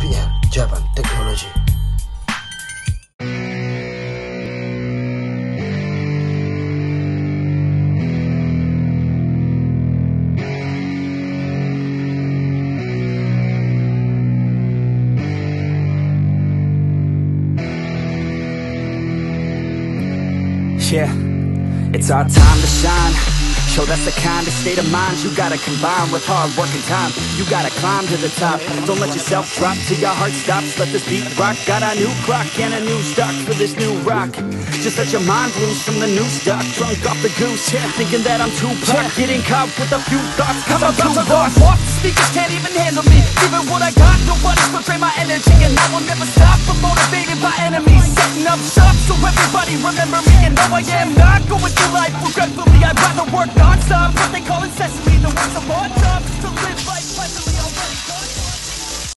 PL Japan Technology Yeah, it's our time to shine. Show that's the kind of state of mind you gotta combine with hard work and time. You gotta climb to the top. Don't let yourself drop till your heart stops. Let this beat rock. Got a new clock and a new stock for this new rock. Just let your mind loose from the new stock. Drunk off the goose, yeah. thinking that I'm too pop. Getting caught with a few thoughts, cause I'm, too lost. Speakers can't even handle me Giving what I got, nobody's gonna drain my energy And I will never stop, I'm motivated by enemies Setting up shop so everybody remember me And no I am not going through on top, to live life